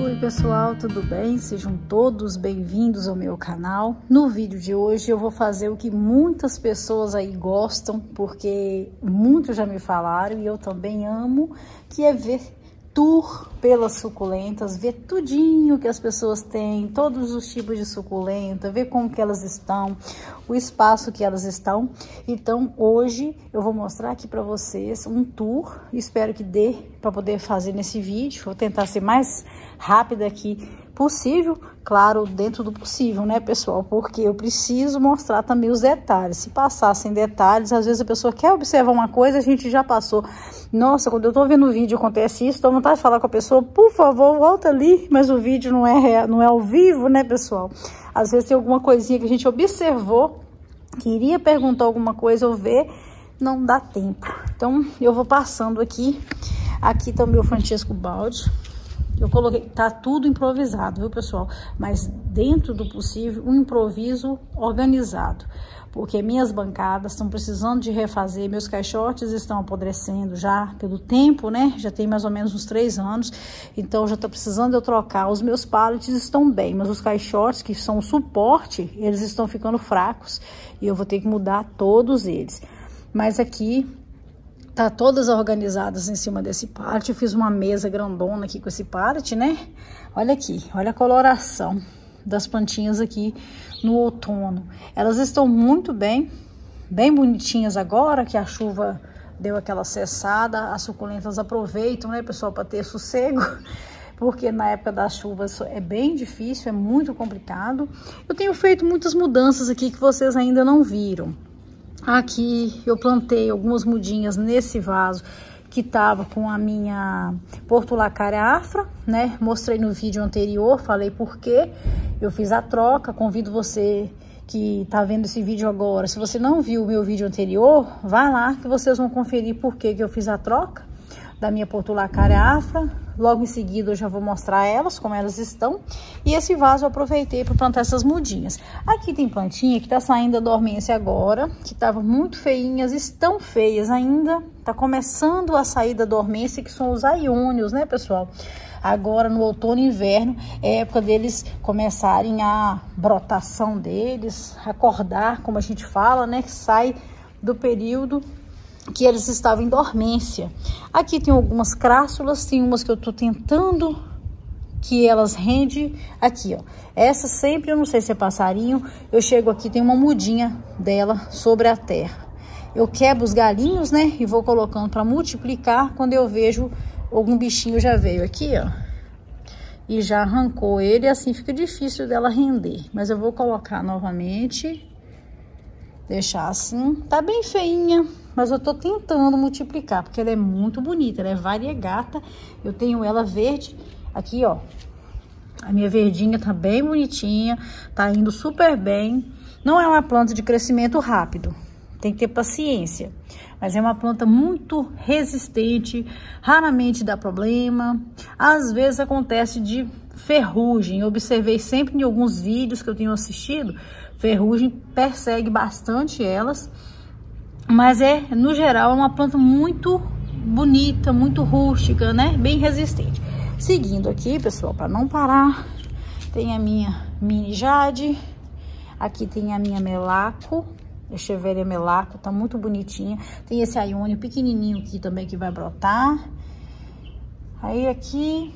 Oi pessoal, tudo bem? Sejam todos bem-vindos ao meu canal. No vídeo de hoje eu vou fazer o que muitas pessoas aí gostam, porque muitos já me falaram e eu também amo, que é ver tour pelas suculentas, ver tudinho que as pessoas têm, todos os tipos de suculenta, ver como que elas estão, o espaço que elas estão. Então, hoje eu vou mostrar aqui para vocês um tour, espero que dê para poder fazer nesse vídeo. Vou tentar ser mais rápida aqui possível, claro, dentro do possível, né, pessoal? Porque eu preciso mostrar também os detalhes. Se passar sem detalhes, às vezes a pessoa quer observar uma coisa, a gente já passou. Nossa, quando eu tô vendo o vídeo acontece isso, tô vontade de falar com a pessoa, por favor, volta ali, mas o vídeo não é, não é ao vivo, né, pessoal? Às vezes tem alguma coisinha que a gente observou, queria perguntar alguma coisa ou ver, não dá tempo. Então, eu vou passando aqui. Aqui tá o meu Francisco Balde. Eu coloquei, tá tudo improvisado, viu, pessoal? Mas dentro do possível, um improviso organizado. Porque minhas bancadas estão precisando de refazer, meus caixotes estão apodrecendo já pelo tempo, né? Já tem mais ou menos uns três anos, então já tô precisando eu trocar. Os meus pallets estão bem, mas os caixotes, que são o suporte, eles estão ficando fracos e eu vou ter que mudar todos eles. Mas aqui tá todas organizadas em cima desse. Eu fiz uma mesa grandona aqui com esse pallet, né? Olha aqui, olha a coloração das plantinhas aqui no outono. Elas estão muito bem, bem bonitinhas agora que a chuva deu aquela cessada. As suculentas aproveitam, né, pessoal, para ter sossego. Porque na época das chuvas é bem difícil, é muito complicado. Eu tenho feito muitas mudanças aqui que vocês ainda não viram. Aqui eu plantei algumas mudinhas nesse vaso que tava com a minha portulacária afra, né? Mostrei no vídeo anterior, falei por quê. Eu fiz a troca, convido você que tá vendo esse vídeo agora. Se você não viu o meu vídeo anterior, vai lá que vocês vão conferir por que que eu fiz a troca da minha portulacária afra. Logo em seguida eu já vou mostrar elas, como elas estão. E esse vaso eu aproveitei para plantar essas mudinhas. Aqui tem plantinha que tá saindo da dormência agora, que tava muito feinhas, estão feias ainda. Tá começando a sair da dormência, que são os aiônios, né, pessoal? Agora no outono e inverno é época deles começarem a brotação deles, acordar, como a gente fala, né, que sai do período que eles estavam em dormência. Aqui tem algumas crássulas, tem umas que eu tô tentando que elas rendem aqui, ó. Essa sempre, eu não sei se é passarinho, eu chego aqui, tem uma mudinha dela sobre a terra. Eu quebro os galinhos, né, e vou colocando para multiplicar, quando eu vejo algum bichinho já veio aqui, ó. E já arrancou ele, assim fica difícil dela render. Mas eu vou colocar novamente deixar assim. Tá bem feinha, mas eu tô tentando multiplicar, porque ela é muito bonita, ela é variegata. Eu tenho ela verde, aqui ó, a minha verdinha tá bem bonitinha, tá indo super bem. Não é uma planta de crescimento rápido, tem que ter paciência. Mas é uma planta muito resistente, raramente dá problema. Às vezes acontece de ferrugem. Eu observei sempre em alguns vídeos que eu tenho assistido, ferrugem persegue bastante elas, mas é, no geral, é uma planta muito bonita, muito rústica, né? Bem resistente. Seguindo aqui, pessoal, para não parar, tem a minha mini jade, aqui tem a minha melaco, Echeveria melaco, tá muito bonitinha. Tem esse aiônio pequenininho aqui também que vai brotar. Aí aqui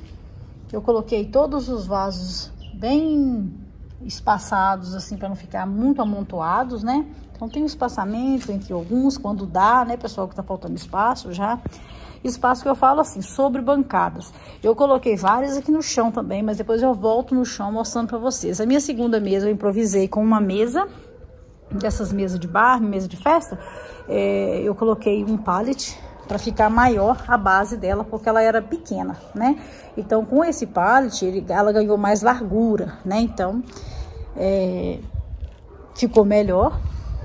eu coloquei todos os vasos bem espaçados, assim, para não ficar muito amontoados, né? Então tem um espaçamento entre alguns, quando dá, né, pessoal, que tá faltando espaço já. Espaço que eu falo assim, sobre bancadas. Eu coloquei várias aqui no chão também, mas depois eu volto no chão mostrando para vocês. A minha segunda mesa eu improvisei com uma mesa, dessas mesas de bar, mesa de festa. É, eu coloquei um pallet para ficar maior a base dela, porque ela era pequena, né? Então, com esse pallet, ele, ela ganhou mais largura, né? Então, é, ficou melhor,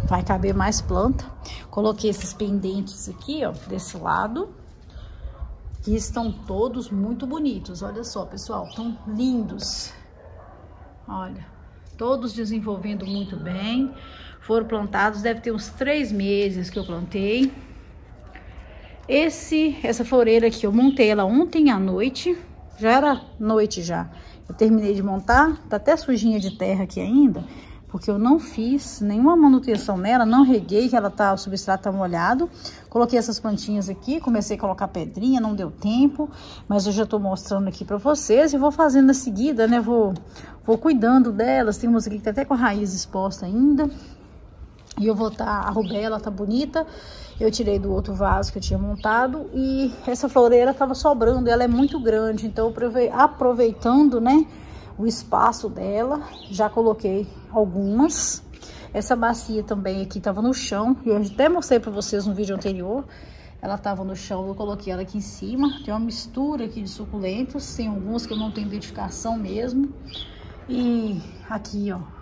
vai caber mais planta. Coloquei esses pendentes aqui, ó, desse lado, que estão todos muito bonitos. Olha só, pessoal, estão lindos. Olha, todos desenvolvendo muito bem. Foram plantados, deve ter uns três meses que eu plantei. Esse, essa floreira aqui, eu montei ela ontem à noite, já era noite já. Eu terminei de montar, tá até sujinha de terra aqui ainda, porque eu não fiz nenhuma manutenção nela, não reguei, que ela tá, o substrato tá molhado. Coloquei essas plantinhas aqui, comecei a colocar pedrinha, não deu tempo, mas eu já tô mostrando aqui pra vocês e vou fazendo na seguida, né, vou, vou cuidando delas. Tem umas aqui que tá até com a raiz exposta ainda. E eu vou tá, a rubela tá bonita, eu tirei do outro vaso que eu tinha montado e essa floreira tava sobrando, ela é muito grande, então aproveitando, né, o espaço dela, já coloquei algumas. Essa bacia também aqui tava no chão, eu até mostrei pra vocês no vídeo anterior, ela tava no chão, eu coloquei ela aqui em cima, tem uma mistura aqui de suculentos, tem alguns que eu não tenho identificação mesmo, e aqui, ó,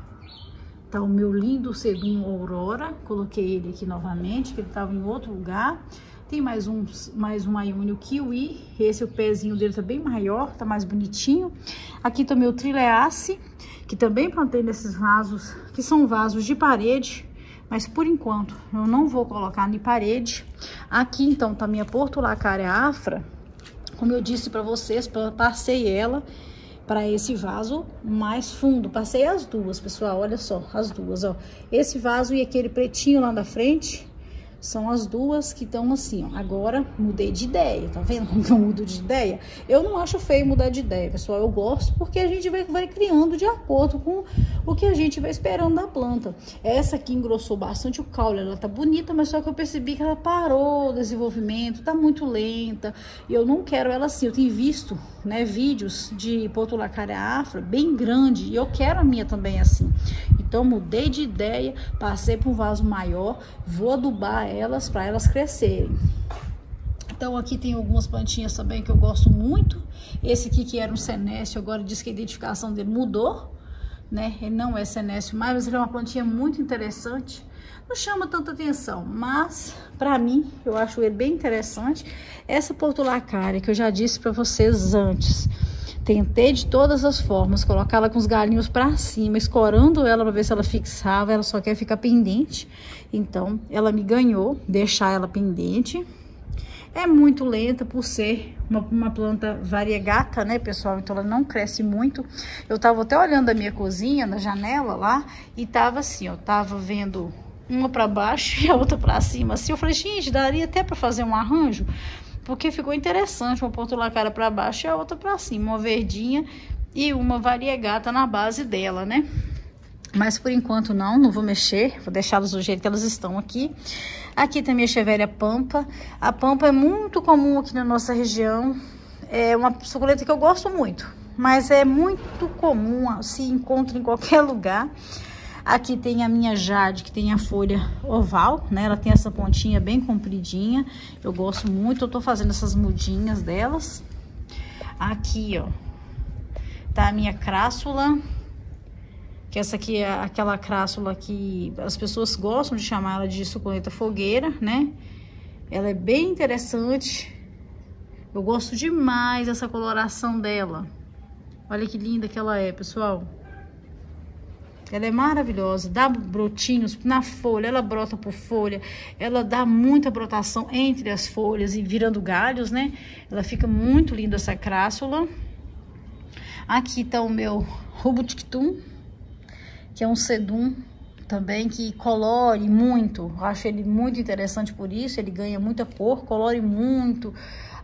Tá o meu lindo Sedum Aurora, coloquei ele aqui novamente, que ele tava em outro lugar. Tem mais um, mais um Iônio Kiwi, esse o pezinho dele tá bem maior, tá mais bonitinho. Aqui tá o meu Trileace, que também plantei nesses vasos, que são vasos de parede, mas por enquanto eu não vou colocar em parede. Aqui então tá minha Portulacária afra, como eu disse para vocês, passei ela para esse vaso mais fundo. Passei as duas, pessoal, olha só, as duas, ó. Esse vaso e aquele pretinho lá da frente, são as duas que estão assim, ó. Agora mudei de ideia, tá vendo como eu mudo de ideia? Eu não acho feio mudar de ideia, pessoal. Eu gosto porque a gente vai, vai criando de acordo com o que a gente vai esperando da planta. Essa aqui engrossou bastante o caule, ela tá bonita, mas só que eu percebi que ela parou o desenvolvimento, tá muito lenta. E eu não quero ela assim. Eu tenho visto, né, vídeos de Potulacária afra bem grande e eu quero a minha também assim. Então mudei de ideia, passei para um vaso maior, vou adubar elas para elas crescerem. Então aqui tem algumas plantinhas também que eu gosto muito. Esse aqui que era um senécio, agora diz que a identificação dele mudou, né? Ele não é senécio mais, mas ele é uma plantinha muito interessante. Não chama tanta atenção, mas para mim eu acho ele bem interessante. Essa portulacária que eu já disse para vocês antes, Tentei de todas as formas colocar ela com os galinhos para cima, escorando ela para ver se ela fixava, ela só quer ficar pendente. Então, ela me ganhou, deixar ela pendente. É muito lenta por ser uma, uma planta variegata, né, pessoal? Então, ela não cresce muito. Eu tava até olhando a minha cozinha, na janela lá, e tava assim, ó, tava vendo uma para baixo e a outra para cima. Assim, eu falei, gente, daria até para fazer um arranjo porque ficou interessante, uma portulacara para baixo e a outra para cima, uma verdinha e uma variegata na base dela, né? Mas por enquanto não, não vou mexer, vou deixá-las do jeito que elas estão aqui. Aqui tem a minha chevélia pampa. A pampa é muito comum aqui na nossa região, é uma suculenta que eu gosto muito, mas é muito comum, se encontra em qualquer lugar. Aqui tem a minha jade, que tem a folha oval, né? Ela tem essa pontinha bem compridinha. Eu gosto muito, eu tô fazendo essas mudinhas delas. Aqui, ó, tá a minha crássula. Que essa aqui é aquela crássula que as pessoas gostam de chamar ela de suculenta fogueira, né? Ela é bem interessante. Eu gosto demais dessa coloração dela. Olha que linda que ela é, pessoal. Ela é maravilhosa, dá brotinhos na folha, ela brota por folha, ela dá muita brotação entre as folhas e virando galhos, né? Ela fica muito linda essa crássula. Aqui tá o meu Rubutictum, que é um sedum também que colore muito. Eu acho ele muito interessante por isso, ele ganha muita cor, colore muito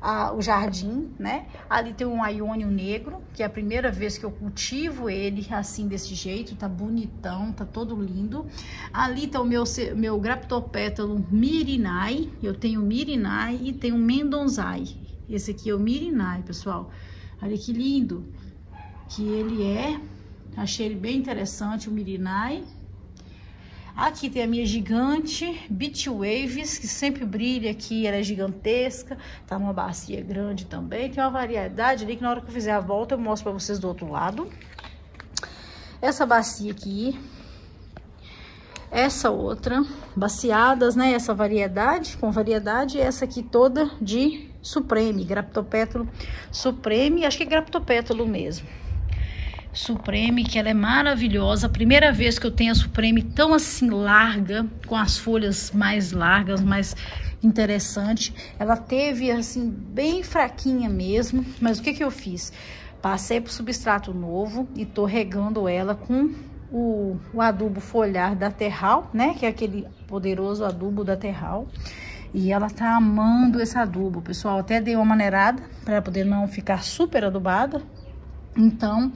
a, o jardim, né? Ali tem um aiônio negro, que é a primeira vez que eu cultivo ele assim desse jeito, tá bonitão, tá todo lindo. Ali tá o meu, meu graptopétalo mirinai, eu tenho mirinai e tenho mendonzai. Esse aqui é o mirinai, pessoal. Olha que lindo que ele é. Achei ele bem interessante, o mirinai. Aqui tem a minha gigante Beach Waves, que sempre brilha aqui, ela é gigantesca, tá numa bacia grande também. Tem uma variedade ali que na hora que eu fizer a volta eu mostro pra vocês do outro lado. Essa bacia aqui, essa outra, baciadas, né? Essa variedade, com variedade, essa aqui toda de Supreme, Graptopétalo Supreme, acho que é Graptopétalo mesmo. Supreme, que ela é maravilhosa. Primeira vez que eu tenho a Supreme tão assim larga, com as folhas mais largas, mais interessante. Ela teve, assim, bem fraquinha mesmo, mas o que que eu fiz? Passei pro substrato novo e tô regando ela com o, o adubo foliar da Terral, né? Que é aquele poderoso adubo da Terral. E ela tá amando esse adubo, pessoal. Até dei uma maneirada para poder não ficar super adubada. Então,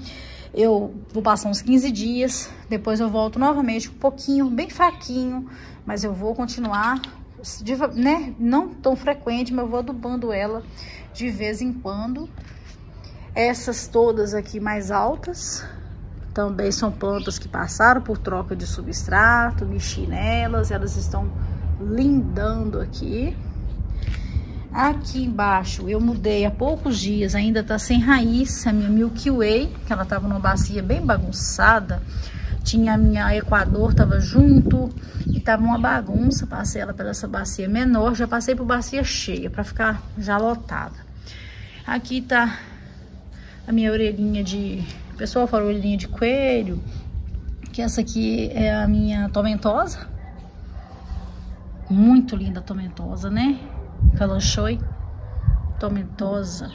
eu vou passar uns 15 dias, depois eu volto novamente um pouquinho, bem fraquinho, mas eu vou continuar, né, não tão frequente, mas eu vou adubando ela de vez em quando. Essas todas aqui mais altas, também são plantas que passaram por troca de substrato, mexi nelas, elas estão lindando aqui. Aqui embaixo eu mudei há poucos dias, ainda tá sem raiz, a minha Milky Way, que ela tava numa bacia bem bagunçada. Tinha a minha Equador, tava junto e tava uma bagunça. Passei ela pela essa bacia menor, já passei por bacia cheia para ficar já lotada. Aqui tá a minha orelhinha de... O pessoal fala orelhinha de coelho, que essa aqui é a minha tomentosa. Muito linda a tomentosa, né? Calanchoi tomentosa.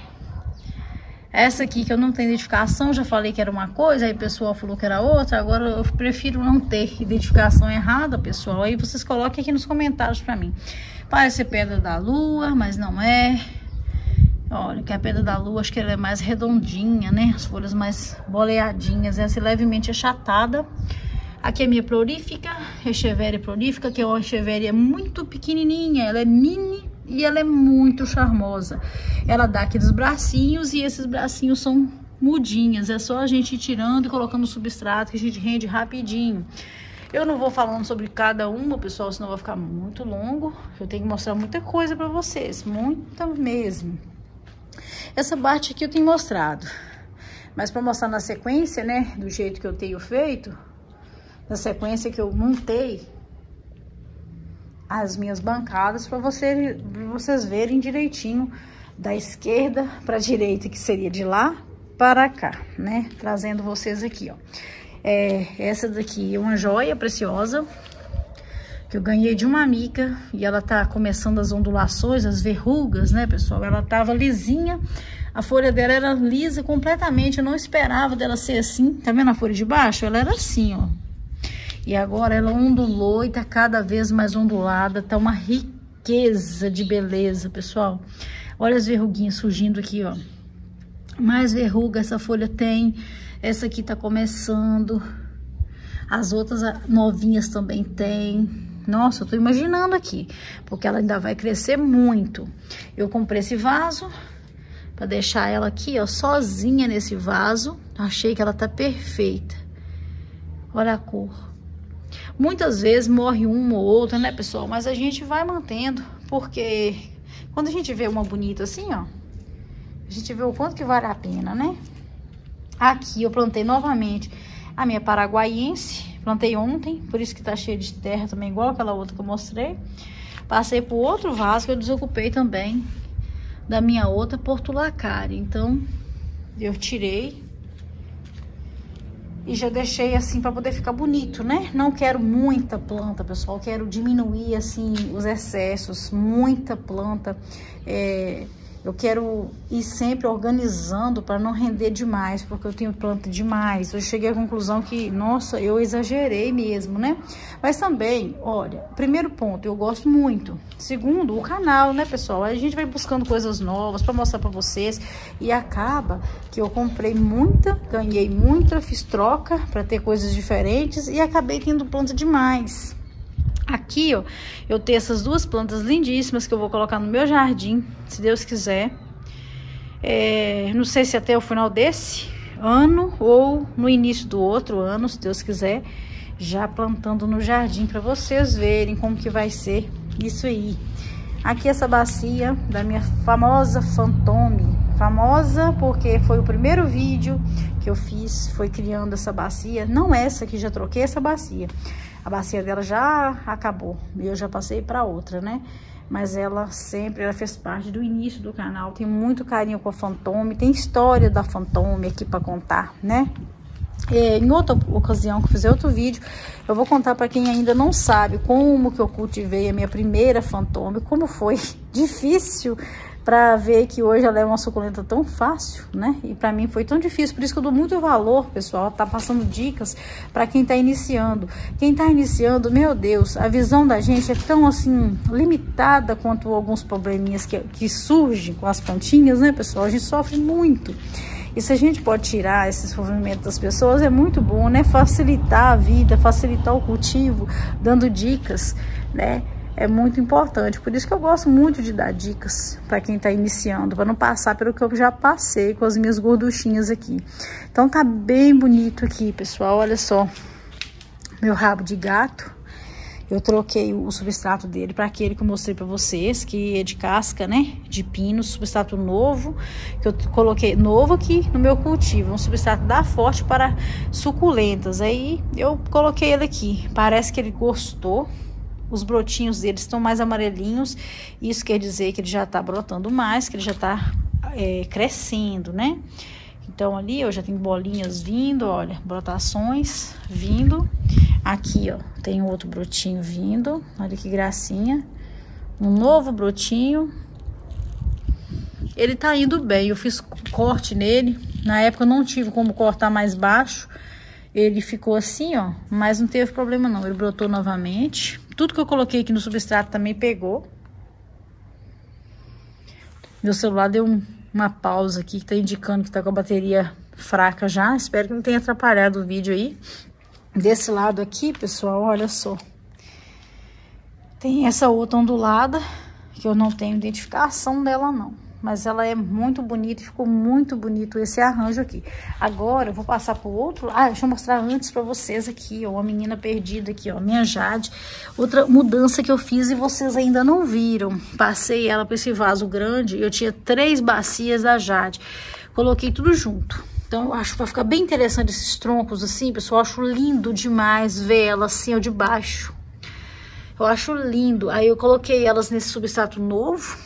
Essa aqui que eu não tenho identificação, já falei que era uma coisa, aí o pessoal falou que era outra, agora eu prefiro não ter identificação errada, pessoal. Aí vocês coloquem aqui nos comentários pra mim. Parece pedra da lua, mas não é. Olha, que a pedra da lua, acho que ela é mais redondinha, né? As folhas mais boleadinhas, essa é levemente achatada. Aqui é minha florífica, Echeveria florífica, que é uma Echeveria muito pequenininha, ela é mini e ela é muito charmosa. Ela dá aqueles bracinhos e esses bracinhos são mudinhas, é só a gente ir tirando e colocando substrato que a gente rende rapidinho. Eu não vou falando sobre cada uma, pessoal, senão vai ficar muito longo. Eu tenho que mostrar muita coisa pra vocês, muita mesmo. Essa parte aqui eu tenho mostrado. Mas pra mostrar na sequência, né, do jeito que eu tenho feito, na sequência que eu montei as minhas bancadas para você, vocês verem direitinho da esquerda para a direita, que seria de lá para cá, né? Trazendo vocês aqui, ó. É, essa daqui é uma joia preciosa que eu ganhei de uma amiga e ela tá começando as ondulações, as verrugas, né, pessoal? Ela tava lisinha, a folha dela era lisa completamente, eu não esperava dela ser assim. Tá vendo a folha de baixo? Ela era assim, ó, e agora ela ondulou e tá cada vez mais ondulada, tá uma riqueza de beleza, pessoal. Olha as verruguinhas surgindo aqui, ó. Mais verruga essa folha tem. Essa aqui tá começando. As outras novinhas também tem. Nossa, eu tô imaginando aqui, porque ela ainda vai crescer muito. Eu comprei esse vaso para deixar ela aqui, ó, sozinha nesse vaso. Achei que ela tá perfeita. Olha a cor. Muitas vezes morre uma ou outra, né, pessoal? Mas a gente vai mantendo, porque quando a gente vê uma bonita assim, ó, a gente vê o quanto que vale a pena, né? Aqui eu plantei novamente a minha paraguaiense, plantei ontem, por isso que tá cheia de terra também, igual aquela outra que eu mostrei. Passei por outro vaso que eu desocupei também da minha outra portulacária. Então, eu tirei e já deixei assim para poder ficar bonito, né? Não quero muita planta, pessoal, quero diminuir assim os excessos, muita planta. É, eu quero ir sempre organizando para não render demais, porque eu tenho planta demais. Eu cheguei à conclusão que, nossa, eu exagerei mesmo, né? Mas também, olha, primeiro ponto, eu gosto muito. Segundo, o canal, né, pessoal? A gente vai buscando coisas novas para mostrar para vocês e acaba que eu comprei muita, ganhei muita, fiz troca para ter coisas diferentes e acabei tendo planta demais. Aqui, ó, eu tenho essas duas plantas lindíssimas que eu vou colocar no meu jardim, se Deus quiser. É, não sei se até o final desse ano ou no início do outro ano, se Deus quiser, já plantando no jardim para vocês verem como que vai ser isso aí. Aqui essa bacia da minha famosa Fantome, famosa porque foi o primeiro vídeo que eu fiz, foi criando essa bacia, não essa que já troquei essa bacia. A bacia dela já acabou eu já passei para outra, né? Mas ela sempre, ela fez parte do início do canal. Tem muito carinho com a Fantome, tem história da Fantome aqui para contar, né? É, em outra ocasião que fizer outro vídeo, eu vou contar para quem ainda não sabe como que eu cultivei a minha primeira fantôme, como foi difícil para ver que hoje ela é uma suculenta tão fácil, né? E para mim foi tão difícil, por isso que eu dou muito valor, pessoal, tá passando dicas para quem tá iniciando. Quem tá iniciando, meu Deus, a visão da gente é tão assim limitada quanto alguns probleminhas que, que surgem com as plantinhas, né, pessoal? A gente sofre muito. E se a gente pode tirar esse sofrimento das pessoas, é muito bom, né? Facilitar a vida, facilitar o cultivo, dando dicas, né? É muito importante. Por isso que eu gosto muito de dar dicas para quem está iniciando, para não passar pelo que eu já passei com as minhas gorduchinhas aqui. Então tá bem bonito aqui, pessoal. Olha só, meu rabo de gato. Eu troquei o substrato dele para aquele que eu mostrei para vocês, que é de casca, né? De pino, substrato novo, que eu coloquei novo aqui no meu cultivo, um substrato da Forte para suculentas. Aí eu coloquei ele aqui. Parece que ele gostou. Os brotinhos dele estão mais amarelinhos. Isso quer dizer que ele já está brotando mais, que ele já está é, crescendo, né? Então ali eu já tenho bolinhas vindo, olha, brotações vindo. Aqui, ó, tem outro brotinho vindo. Olha que gracinha. Um novo brotinho. Ele tá indo bem. Eu fiz corte nele. Na época eu não tive como cortar mais baixo. Ele ficou assim, ó. Mas não teve problema não. Ele brotou novamente. Tudo que eu coloquei aqui no substrato também pegou. Meu celular deu um, uma pausa aqui que tá indicando que tá com a bateria fraca já. Espero que não tenha atrapalhado o vídeo aí. Desse lado aqui, pessoal, olha só. Tem essa outra ondulada, que eu não tenho identificação dela, não. Mas ela é muito bonita, ficou muito bonito esse arranjo aqui. Agora, eu vou passar pro outro... Ah, deixa eu mostrar antes pra vocês aqui, ó. Uma menina perdida aqui, ó. Minha Jade. Outra mudança que eu fiz e vocês ainda não viram. Passei ela pra esse vaso grande. Eu tinha três bacias da Jade. Coloquei tudo junto. Então, eu acho que vai ficar bem interessante esses troncos assim, pessoal. Eu acho lindo demais ver ela assim, ó, de baixo. Eu acho lindo. Aí eu coloquei elas nesse substrato novo.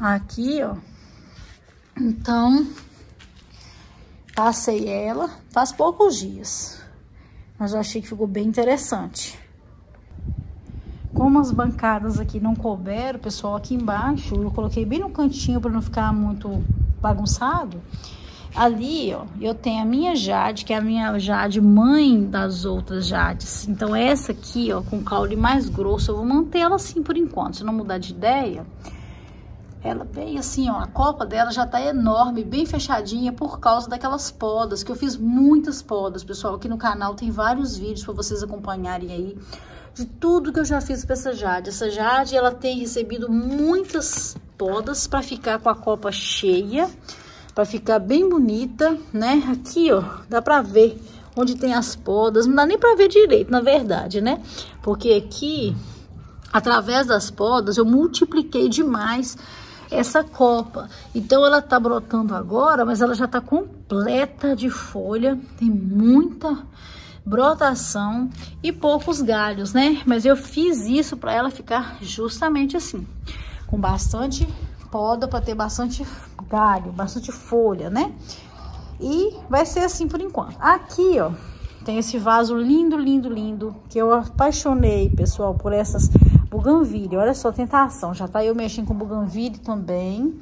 Aqui, ó. Então, passei ela faz poucos dias. Mas eu achei que ficou bem interessante. Como as bancadas aqui não couberam, pessoal, aqui embaixo, eu coloquei bem no cantinho para não ficar muito bagunçado. Ali, ó, eu tenho a minha Jade, que é a minha Jade mãe das outras Jades. Então, essa aqui, ó, com caule mais grosso, eu vou manter ela assim por enquanto. Se não mudar de ideia, ela bem assim, ó, a copa dela já tá enorme, bem fechadinha por causa daquelas podas, que eu fiz muitas podas, pessoal. Aqui no canal tem vários vídeos para vocês acompanharem aí de tudo que eu já fiz para essa Jade. Essa Jade, ela tem recebido muitas podas para ficar com a copa cheia, para ficar bem bonita, né? Aqui, ó, dá para ver onde tem as podas, não dá nem para ver direito, na verdade, né? Porque aqui, através das podas, eu multipliquei demais essa copa. Então, ela tá brotando agora, mas ela já tá completa de folha, tem muita brotação e poucos galhos, né? Mas eu fiz isso para ela ficar justamente assim, com bastante poda para ter bastante galho, bastante folha, né? E vai ser assim por enquanto. Aqui, ó, tem esse vaso lindo, lindo, lindo, que eu apaixonei, pessoal, por essas buganvília. Olha só, tentação. Já tá eu mexendo com buganvília também.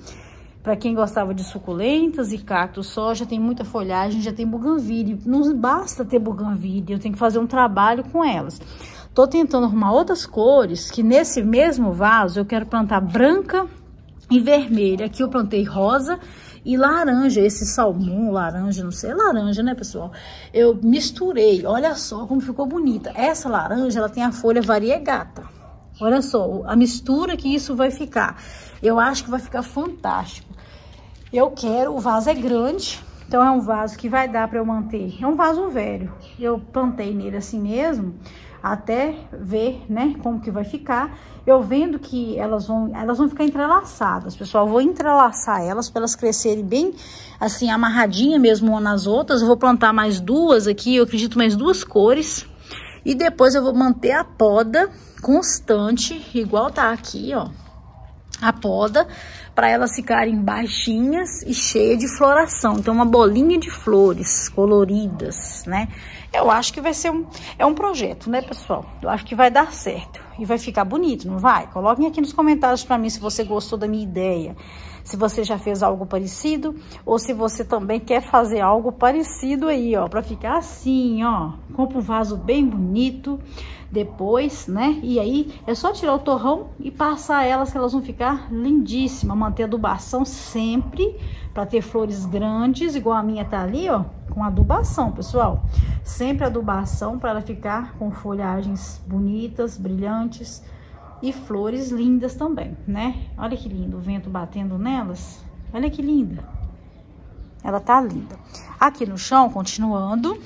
Para quem gostava de suculentas e cactos só, já tem muita folhagem, já tem buganvília. Não basta ter buganvília, eu tenho que fazer um trabalho com elas. Tô tentando arrumar outras cores, que nesse mesmo vaso eu quero plantar branca e vermelha. Aqui eu plantei rosa e laranja, esse salmão, laranja, não sei, laranja, né, pessoal? Eu misturei, olha só como ficou bonita. Essa laranja, ela tem a folha variegata. Olha só, a mistura que isso vai ficar. Eu acho que vai ficar fantástico. Eu quero, o vaso é grande, então é um vaso que vai dar para eu manter. É um vaso velho. Eu plantei nele assim mesmo, até ver, né, como que vai ficar. Eu vendo que elas vão, elas vão ficar entrelaçadas, pessoal. Eu vou entrelaçar elas para elas crescerem bem assim amarradinha mesmo uma nas outras. Eu vou plantar mais duas aqui, eu acredito mais duas cores. E depois eu vou manter a poda constante, igual tá aqui, ó a poda para elas ficarem baixinhas e cheias de floração. Então, uma bolinha de flores coloridas, né? Eu acho que vai ser um, é um projeto, né, pessoal? Eu acho que vai dar certo e vai ficar bonito, não vai? Coloquem aqui nos comentários para mim se você gostou da minha ideia, se você já fez algo parecido ou se você também quer fazer algo parecido aí, ó, para ficar assim, ó. Compra um vaso bem bonito depois, né? E aí é só tirar o torrão e passar elas que elas vão ficar lindíssimas. Manter a adubação sempre para ter flores grandes, igual a minha tá ali, ó, com adubação, pessoal. Sempre adubação para ela ficar com folhagens bonitas, brilhantes e flores lindas também, né? Olha que lindo o vento batendo nelas. Olha que linda. Ela tá linda. Aqui no chão, continuando,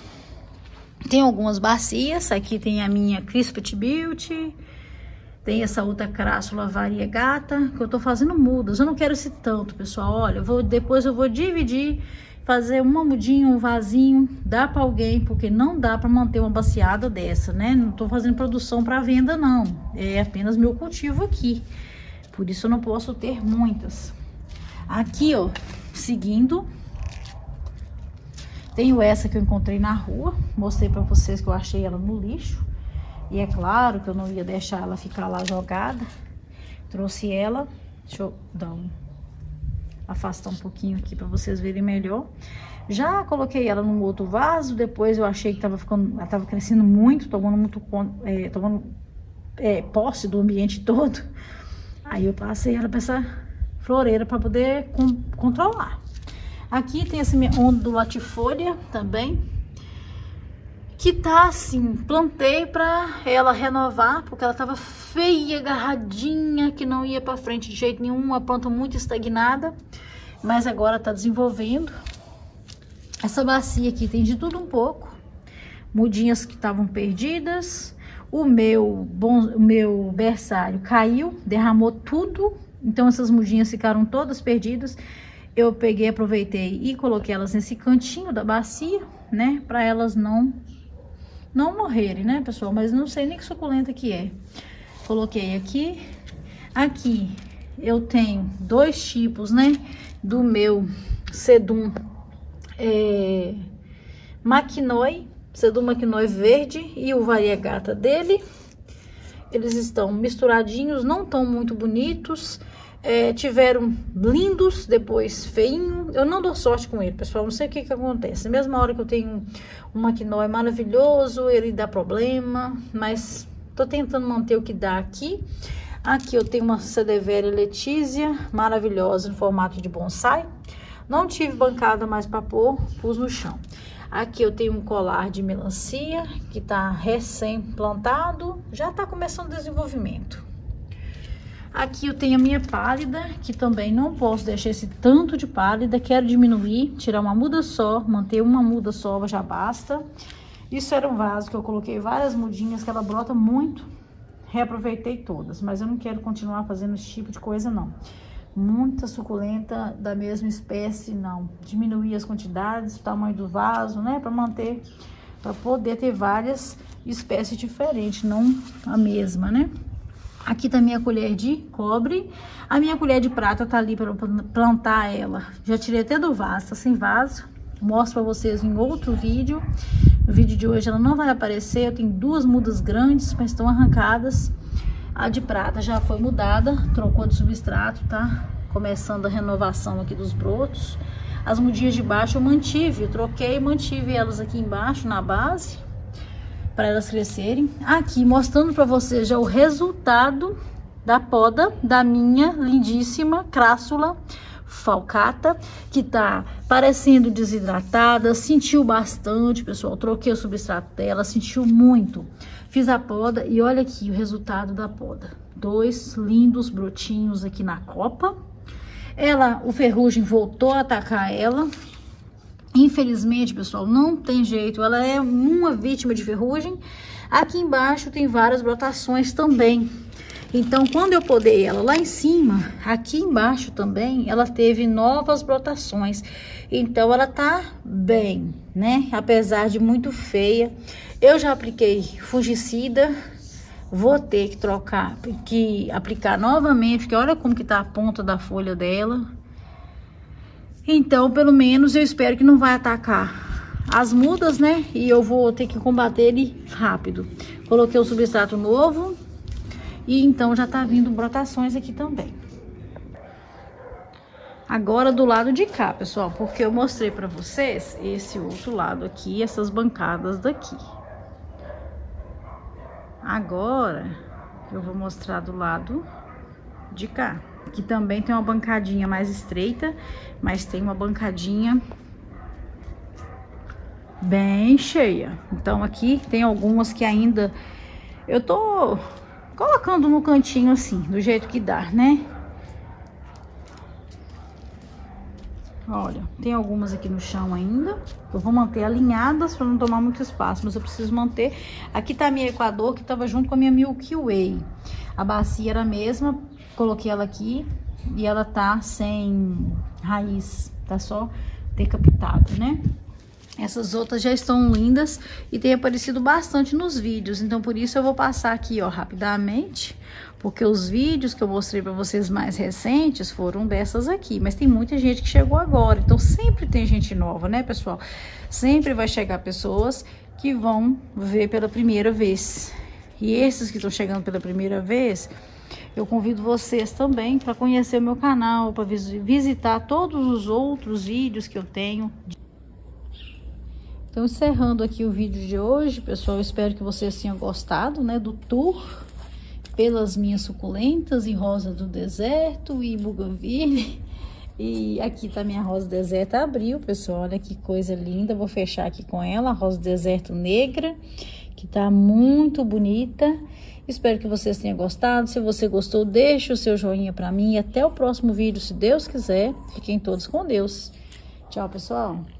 tem algumas bacias, aqui tem a minha Crispet Beauty, tem essa outra crássula variegata, que eu tô fazendo mudas. Eu não quero esse tanto, pessoal. Olha, eu vou, depois eu vou dividir, fazer uma mudinha, um vasinho, dá para alguém, porque não dá para manter uma baciada dessa, né? Não tô fazendo produção para venda, não. É apenas meu cultivo aqui. Por isso eu não posso ter muitas. Aqui, ó, seguindo, tenho essa que eu encontrei na rua, mostrei para vocês que eu achei ela no lixo. E é claro que eu não ia deixar ela ficar lá jogada. Trouxe ela, deixa eu dar um, afastar um pouquinho aqui para vocês verem melhor. Já coloquei ela num outro vaso, depois eu achei que tava ficando, ela tava crescendo muito, tomando muito, é, tomando é, posse do ambiente todo. Aí eu passei ela para essa floreira para poder com, controlar. Aqui tem esse onda do latifúria também. Que tá assim, plantei pra ela renovar, porque ela tava feia, agarradinha, que não ia pra frente de jeito nenhum, uma planta muito estagnada. Mas agora tá desenvolvendo. Essa bacia aqui tem de tudo um pouco. Mudinhas que estavam perdidas. O meu, bom, o meu berçário caiu, derramou tudo. Então essas mudinhas ficaram todas perdidas eu peguei, aproveitei e coloquei elas nesse cantinho da bacia, né? Pra elas não, não morrerem, né, pessoal? Mas não sei nem que suculenta que é. Coloquei aqui. Aqui eu tenho dois tipos, né? Do meu sedum é, maquinoi, sedum maquinoi verde e o variegata dele. Eles estão misturadinhos, não estão muito bonitos é, tiveram lindos, depois feinho. Eu não dou sorte com ele, pessoal. Não sei o que que acontece. Mesma hora que eu tenho um maquinói maravilhoso, ele dá problema, mas tô tentando manter o que dá aqui. Aqui eu tenho uma Sedeveria Letícia, maravilhosa, no formato de bonsai. Não tive bancada mais para pôr, pus no chão. Aqui eu tenho um colar de melancia, que tá recém plantado, já tá começando o desenvolvimento. Aqui eu tenho a minha pálida, que também não posso deixar esse tanto de pálida. Quero diminuir, tirar uma muda só, manter uma muda só já basta. Isso era um vaso que eu coloquei várias mudinhas, que ela brota muito. Reaproveitei todas, mas eu não quero continuar fazendo esse tipo de coisa, não. Muita suculenta da mesma espécie, não. Diminuir as quantidades, o tamanho do vaso, né? Pra manter, pra poder ter várias espécies diferentes, não a mesma, né? Aqui tá minha colher de cobre. A minha colher de prata tá ali para plantar ela. Já tirei até do vaso, tá sem vaso. Mostro para vocês em outro vídeo. No vídeo de hoje ela não vai aparecer. Eu tenho duas mudas grandes, mas estão arrancadas. A de prata já foi mudada, trocou de substrato, tá? Começando a renovação aqui dos brotos. As mudinhas de baixo eu mantive, eu troquei e mantive elas aqui embaixo na base para elas crescerem. Aqui mostrando para vocês já o resultado da poda da minha lindíssima crássula falcata, que tá parecendo desidratada, sentiu bastante, pessoal, troquei o substrato dela, sentiu muito. Fiz a poda e olha aqui o resultado da poda. Dois lindos brotinhos aqui na copa. Ela, o ferrugem voltou a atacar ela, Infelizmente, pessoal, não tem jeito. Ela é uma vítima de ferrugem. Aqui embaixo tem várias brotações também. Então, quando eu podei ela lá em cima, aqui embaixo também, ela teve novas brotações. Então, ela tá bem, né? Apesar de muito feia. Eu já apliquei fungicida, vou ter que trocar, que aplicar novamente, porque olha como que tá a ponta da folha dela. Então, pelo menos eu espero que não vai atacar as mudas, né? E eu vou ter que combater ele rápido. Coloquei o substrato novo e então já tá vindo brotações aqui também. Agora do lado de cá, pessoal, porque eu mostrei pra vocês esse outro lado aqui, essas bancadas daqui. Agora, eu vou mostrar do lado de cá. Que também tem uma bancadinha mais estreita, mas tem uma bancadinha bem cheia. Então aqui tem algumas que ainda eu tô colocando no cantinho assim, do jeito que dá, né? Olha, tem algumas aqui no chão ainda. Eu vou manter alinhadas para não tomar muito espaço, mas eu preciso manter. Aqui tá a minha Equador, que tava junto com a minha Milky Way. A bacia era a mesma, coloquei ela aqui e ela tá sem raiz, tá só decapitada, né? Essas outras já estão lindas e tem aparecido bastante nos vídeos, então por isso eu vou passar aqui, ó, rapidamente, porque os vídeos que eu mostrei para vocês mais recentes foram dessas aqui, mas tem muita gente que chegou agora, então sempre tem gente nova, né, pessoal? Sempre vai chegar pessoas que vão ver pela primeira vez. E esses que estão chegando pela primeira vez, eu convido vocês também para conhecer o meu canal, para visitar todos os outros vídeos que eu tenho. Então, encerrando aqui o vídeo de hoje, pessoal, espero que vocês tenham gostado, né, do tour pelas minhas suculentas e rosa do deserto e bougainville. E aqui tá minha rosa deserto abril, pessoal, olha que coisa linda. Vou fechar aqui com ela, a rosa deserto negra, que tá muito bonita. Espero que vocês tenham gostado. Se você gostou, deixe o seu joinha para mim. E até o próximo vídeo, se Deus quiser. Fiquem todos com Deus. Tchau, pessoal.